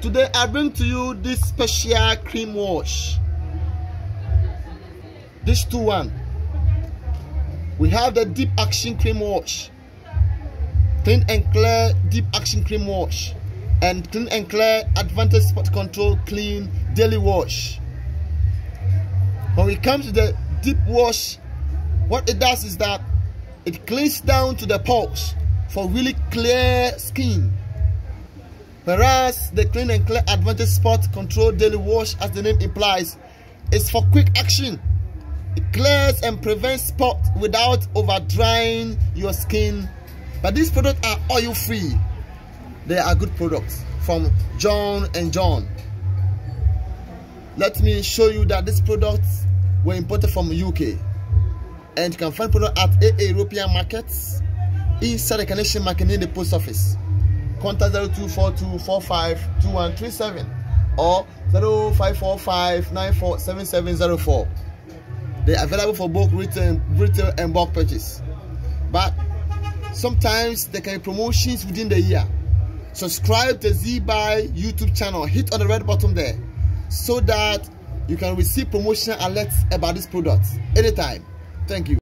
Today I bring to you this special cream wash. This two one. We have the deep action cream wash. Clean and clear deep action cream wash. And clean and clear advantage spot control clean daily wash. When it comes to the deep wash, what it does is that it cleans down to the pores for really clear skin. Whereas the clean and clear advantage spot control daily wash, as the name implies, is for quick action. It clears and prevents spots without over drying your skin. But these products are oil free. They are good products from Johnson and Johnson. Let me show you that these products were imported from UK. And you can find product at AA European markets, inside the Kaneshie market near the post office. Contact 0242452137 or 0545947704. They are available for both retail, retail and bulk purchase. But sometimes there can be promotions within the year. Subscribe to ZBuy YouTube channel. Hit on the red button there so that you can receive promotional alerts about this product anytime. Thank you.